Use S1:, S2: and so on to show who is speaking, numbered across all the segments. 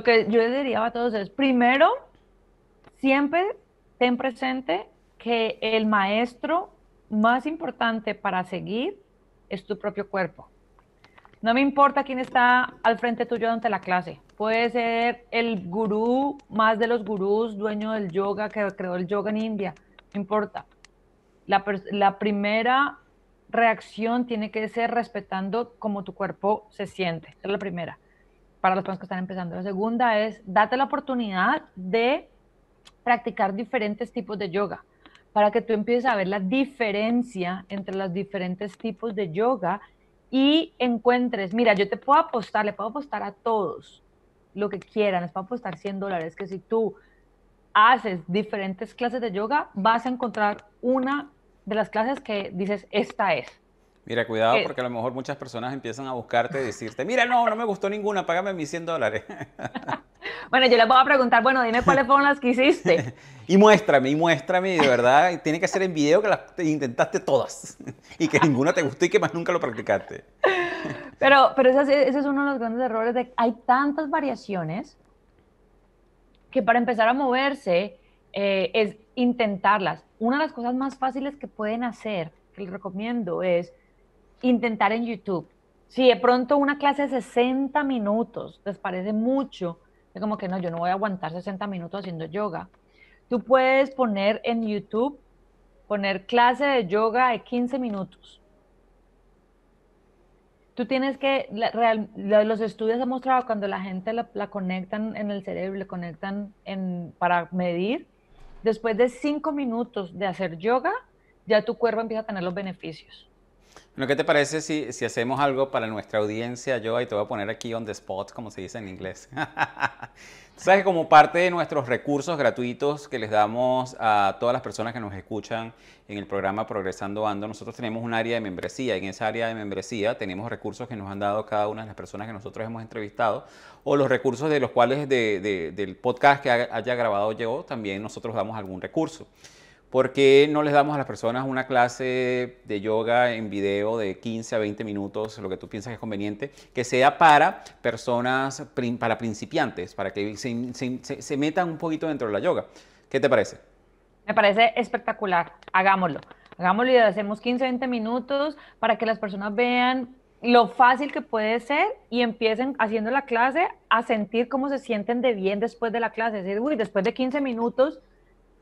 S1: Lo que yo diría a todos es, primero, siempre ten presente que el maestro más importante para seguir es tu propio cuerpo. No me importa quién está al frente tuyo durante la clase. Puede ser el gurú, más de los gurús, dueño del yoga, que creó el yoga en India. No importa. La, la primera reacción tiene que ser respetando cómo tu cuerpo se siente. Esa es la primera, para las personas que están empezando. La segunda es, date la oportunidad de practicar diferentes tipos de yoga para que tú empieces a ver la diferencia entre los diferentes tipos de yoga y encuentres, mira, yo te puedo apostar, le puedo apostar a todos lo que quieran, les puedo apostar 100 dólares, que si tú haces diferentes clases de yoga, vas a encontrar una de las clases que dices, esta es.
S2: Mira, cuidado porque a lo mejor muchas personas empiezan a buscarte y decirte, mira, no, no me gustó ninguna, págame mis 100 dólares.
S1: bueno, yo les voy a preguntar, bueno, dime cuáles fueron las que hiciste.
S2: y muéstrame, y muéstrame, de verdad, tiene que ser en video que las intentaste todas y que ninguna te gustó y que más nunca lo practicaste.
S1: pero pero ese, ese es uno de los grandes errores de hay tantas variaciones que para empezar a moverse eh, es intentarlas. Una de las cosas más fáciles que pueden hacer, que les recomiendo, es intentar en YouTube. Si de pronto una clase de 60 minutos les parece mucho, es como que no, yo no voy a aguantar 60 minutos haciendo yoga. Tú puedes poner en YouTube, poner clase de yoga de 15 minutos. Tú tienes que, los estudios han mostrado cuando la gente la, conectan en el cerebro, le conectan para medir, después de 5 minutos de hacer yoga, ya tu cuerpo empieza a tener los beneficios.
S2: ¿Qué te parece si, hacemos algo para nuestra audiencia, yo, y te voy a poner aquí on the spot, como se dice en inglés? Sabes como parte de nuestros recursos gratuitos que les damos a todas las personas que nos escuchan en el programa Progresando Ando, nosotros tenemos un área de membresía. En esa área de membresía tenemos recursos que nos han dado cada una de las personas que nosotros hemos entrevistado o los recursos de los cuales del podcast que haya grabado yo, también nosotros damos algún recurso. ¿Por qué no les damos a las personas una clase de yoga en video de 15 a 20 minutos, lo que tú piensas que es conveniente, que sea para personas, para principiantes, para que se, metan un poquito dentro de la yoga? ¿Qué te parece?
S1: Me parece espectacular. Hagámoslo. Hagámoslo y hacemos 15, 20 minutos para que las personas vean lo fácil que puede ser y empiecen haciendo la clase a sentir cómo se sienten de bien después de la clase. Es decir, uy, después de 15 minutos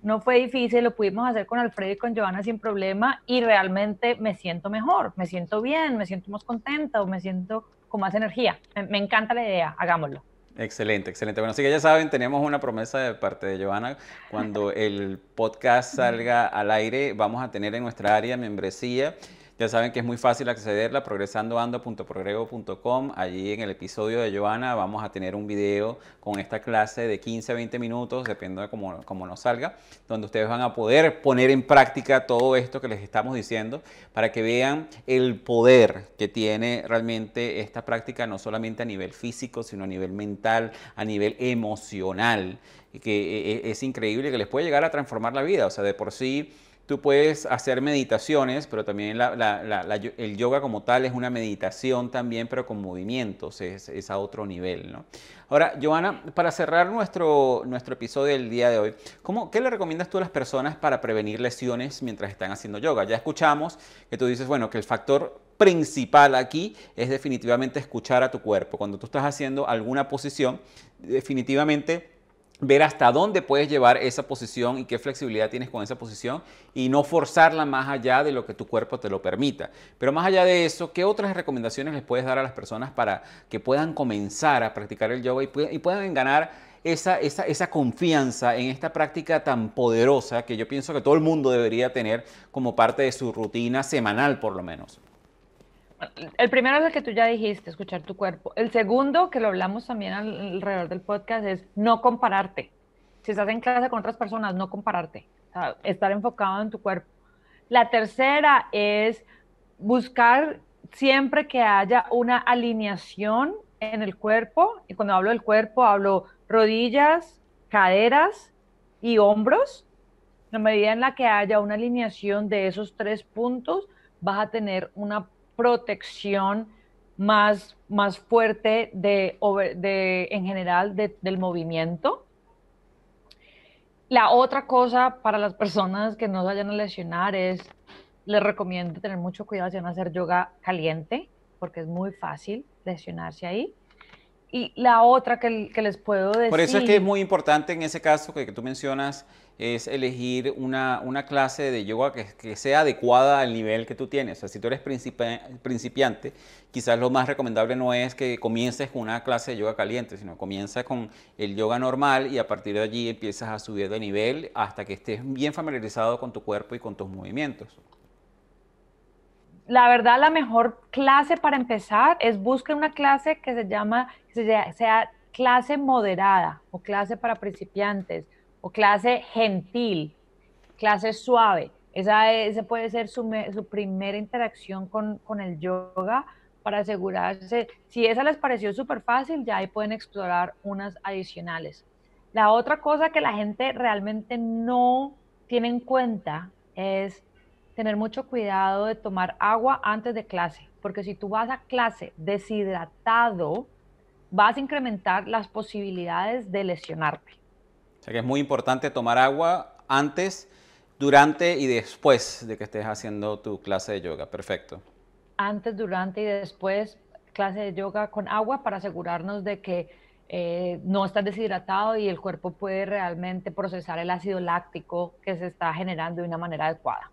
S1: no fue difícil, lo pudimos hacer con Alfredo y con Joana sin problema y realmente me siento mejor, me siento bien, me siento más contenta o me siento con más energía. Me, encanta la idea, hagámoslo.
S2: Excelente, excelente. Bueno, así que ya saben, tenemos una promesa de parte de Joana. Cuando el podcast salga al aire, vamos a tener en nuestra área membresía ya saben que es muy fácil accederla, progresandoando.progrego.com. Allí en el episodio de Joana vamos a tener un video con esta clase de 15 a 20 minutos, dependiendo de cómo, cómo nos salga, donde ustedes van a poder poner en práctica todo esto que les estamos diciendo para que vean el poder que tiene realmente esta práctica, no solamente a nivel físico, sino a nivel mental, a nivel emocional, que eh, es increíble que les puede llegar a transformar la vida. O sea, de por sí Tú puedes hacer meditaciones, pero también el yoga como tal es una meditación también, pero con movimientos, es, a otro nivel. ¿no? Ahora, Joana, para cerrar nuestro, nuestro episodio del día de hoy, ¿cómo, ¿qué le recomiendas tú a las personas para prevenir lesiones mientras están haciendo yoga? Ya escuchamos que tú dices, bueno, que el factor principal aquí es definitivamente escuchar a tu cuerpo. Cuando tú estás haciendo alguna posición, definitivamente ver hasta dónde puedes llevar esa posición y qué flexibilidad tienes con esa posición y no forzarla más allá de lo que tu cuerpo te lo permita. Pero más allá de eso, ¿qué otras recomendaciones les puedes dar a las personas para que puedan comenzar a practicar el yoga y, puedan ganar esa, esa, esa, confianza en esta práctica tan poderosa que yo pienso que todo el mundo debería tener como parte de su rutina semanal por lo menos?
S1: El primero es el que tú ya dijiste, escuchar tu cuerpo. El segundo, que lo hablamos también alrededor del podcast, es no compararte. Si estás en clase con otras personas, no compararte. estar enfocado en tu cuerpo. La tercera es buscar siempre que haya una alineación en el cuerpo. Y cuando hablo del cuerpo, hablo rodillas, caderas y hombros. En la medida en la que haya una alineación de esos tres puntos, vas a tener una protección más, más fuerte de, en general del movimiento. La otra cosa para las personas que no se vayan a lesionar es, les recomiendo tener mucho cuidado si van a hacer yoga caliente, porque es muy fácil lesionarse ahí. Y la otra que, que, les puedo decir...
S2: Por eso es que es muy importante en ese caso que, que tú mencionas, es elegir una, una clase de yoga que, que, sea adecuada al nivel que tú tienes. O sea, si tú eres principiante, quizás lo más recomendable no es que comiences con una clase de yoga caliente, sino comienza con el yoga normal y a partir de allí empiezas a subir de nivel hasta que estés bien familiarizado con tu cuerpo y con tus movimientos
S1: la verdad, la mejor clase para empezar es buscar una clase que se llama, que sea, clase moderada o clase para principiantes o clase gentil, clase suave. Esa, puede ser su, primera interacción con, con, el yoga para asegurarse. Si esa les pareció súper fácil, ya ahí pueden explorar unas adicionales. La otra cosa que la gente realmente no tiene en cuenta es tener mucho cuidado de tomar agua antes de clase, porque si tú vas a clase deshidratado, vas a incrementar las posibilidades de lesionarte.
S2: O sea que es muy importante tomar agua antes, durante y después de que estés haciendo tu clase de yoga. Perfecto.
S1: Antes, durante y después clase de yoga con agua para asegurarnos de que eh, no estás deshidratado y el cuerpo puede realmente procesar el ácido láctico que se está generando de una manera adecuada.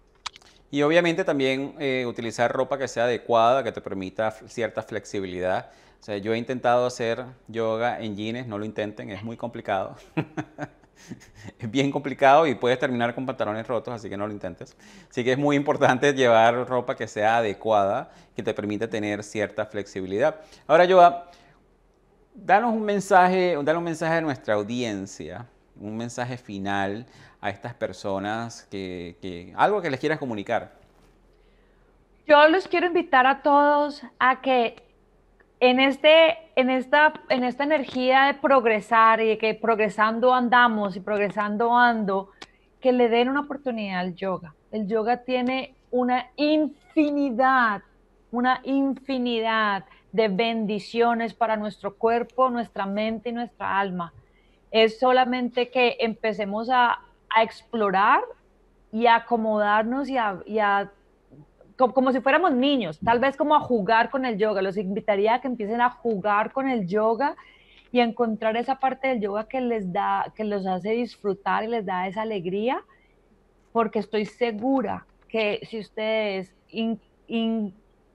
S2: Y obviamente también eh, utilizar ropa que sea adecuada, que te permita cierta flexibilidad. O sea, yo he intentado hacer yoga en jeans, no lo intenten, es muy complicado. es bien complicado y puedes terminar con pantalones rotos, así que no lo intentes. Así que es muy importante llevar ropa que sea adecuada, que te permita tener cierta flexibilidad. Ahora, Yoga, danos un mensaje, danos un mensaje a nuestra audiencia, un mensaje final a estas personas, que, algo que les quieras comunicar.
S1: Yo los quiero invitar a todos a que en, este, en, esta, en esta energía de progresar y de que progresando andamos y progresando ando, que le den una oportunidad al yoga. El yoga tiene una infinidad, una infinidad de bendiciones para nuestro cuerpo, nuestra mente y nuestra alma. Es solamente que empecemos a, a explorar y a acomodarnos y a, como, si fuéramos niños, tal vez como a jugar con el yoga. Los invitaría a que empiecen a jugar con el yoga y a encontrar esa parte del yoga que les da, que los hace disfrutar y les da esa alegría, porque estoy segura que si ustedes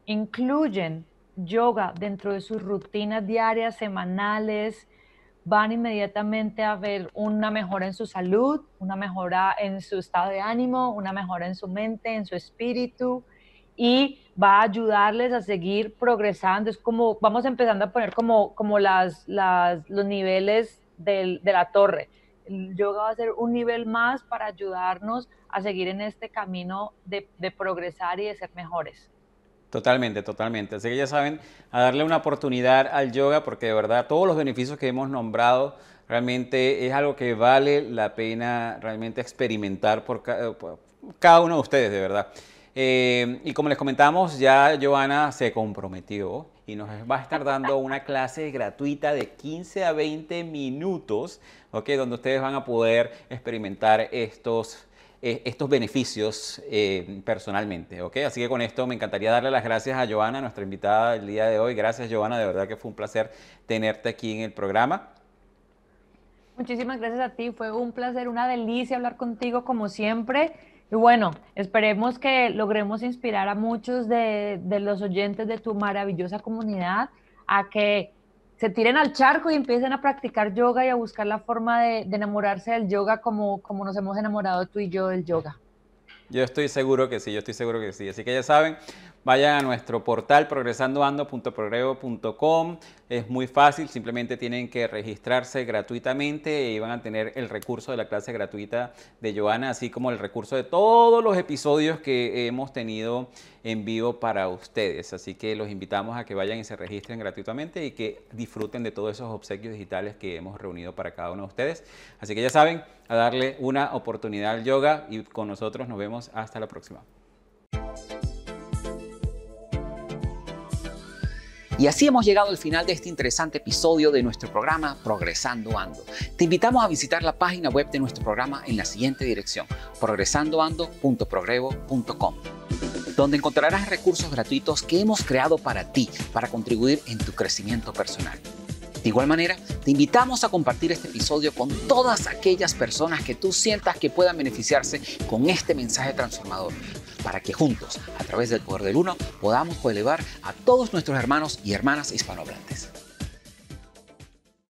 S1: incluyen yoga dentro de sus rutinas diarias, semanales, van inmediatamente a ver una mejora en su salud, una mejora en su estado de ánimo, una mejora en su mente, en su espíritu y va a ayudarles a seguir progresando. Es como, vamos empezando a poner como, como las, los niveles de la torre. El yoga va a ser un nivel más para ayudarnos a seguir en este camino de progresar y de ser mejores.
S2: Totalmente, totalmente. Así que ya saben, a darle una oportunidad al yoga porque de verdad todos los beneficios que hemos nombrado realmente es algo que vale la pena realmente experimentar por, cada uno de ustedes, de verdad. Eh, y como les comentamos, ya Joana se comprometió y nos va a estar dando una clase gratuita de 15 a 20 minutos, ¿ok? Donde ustedes van a poder experimentar estos eh, estos beneficios eh, personalmente. ¿ok? Así que con esto me encantaría darle las gracias a Joana, nuestra invitada el día de hoy. Gracias Joana, de verdad que fue un placer tenerte aquí en el programa.
S1: Muchísimas gracias a ti, fue un placer, una delicia hablar contigo como siempre. Y bueno, esperemos que logremos inspirar a muchos de, de los oyentes de tu maravillosa comunidad a que se tiren al charco y empiecen a practicar yoga y a buscar la forma de, enamorarse del yoga como, como nos hemos enamorado tú y yo del yoga.
S2: Yo estoy seguro que sí, yo estoy seguro que sí. Así que ya saben, vayan a nuestro portal progresandoando.progreso.com. Es muy fácil, simplemente tienen que registrarse gratuitamente y van a tener el recurso de la clase gratuita de Joana, así como el recurso de todos los episodios que hemos tenido en vivo para ustedes. Así que los invitamos a que vayan y se registren gratuitamente y que disfruten de todos esos obsequios digitales que hemos reunido para cada uno de ustedes. Así que ya saben, a darle una oportunidad al yoga y con nosotros nos vemos hasta la próxima. Y así hemos llegado al final de este interesante episodio de nuestro programa Progresando Ando. Te invitamos a visitar la página web de nuestro programa en la siguiente dirección, progresandoando.progrevo.com donde encontrarás recursos gratuitos que hemos creado para ti, para contribuir en tu crecimiento personal. De igual manera, te invitamos a compartir este episodio con todas aquellas personas que tú sientas que puedan beneficiarse con este mensaje transformador, para que juntos, a través del poder del uno, podamos elevar a todos nuestros hermanos y hermanas hispanohablantes.